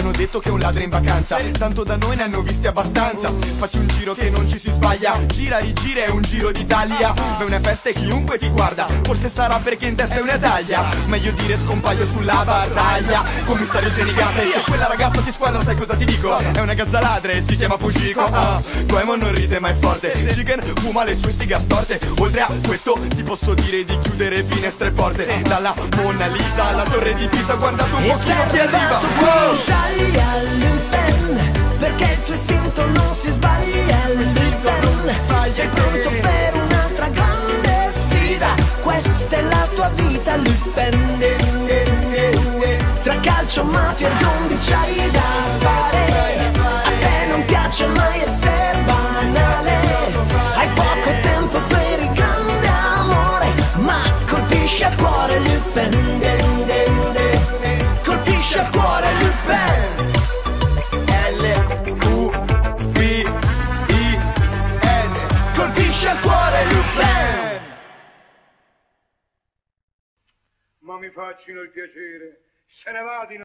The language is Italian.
detto che è un ladro in vacanza. Tanto da noi ne hanno visti abbastanza. Fatti un giro che non ci si sbaglia. Gira, rigira, è un giro d'Italia. Ma è una festa e chiunque ti guarda. Forse sarà perché in testa è una taglia. Meglio dire scompaio sulla battaglia. Commissario Zenigata E se quella ragazza si squadra sai cosa ti dico? È una gazza ladra e si chiama Fujiko. Ah, Goemon non ride ma è forte. Jigen fuma le sue sigar storte. Oltre a questo ti posso dire di chiudere finestre e porte. Dalla Mona Lisa alla torre di Pisa Guardate un E pochino chi arriva. Wow! Italia, Lupin Perché il tuo istinto non si sbaglia, Lupin. Sei pronto per un'altra grande sfida? Questa è la tua vita, Lupin. Tra calcio, mafia e zombie c'hai da fare. A te non piace mai essere banale. Hai poco tempo per il grande amore Ma colpisce il cuore, Lupin. Colpisce il cuore, Ma mi facciano il piacere, se ne vadino.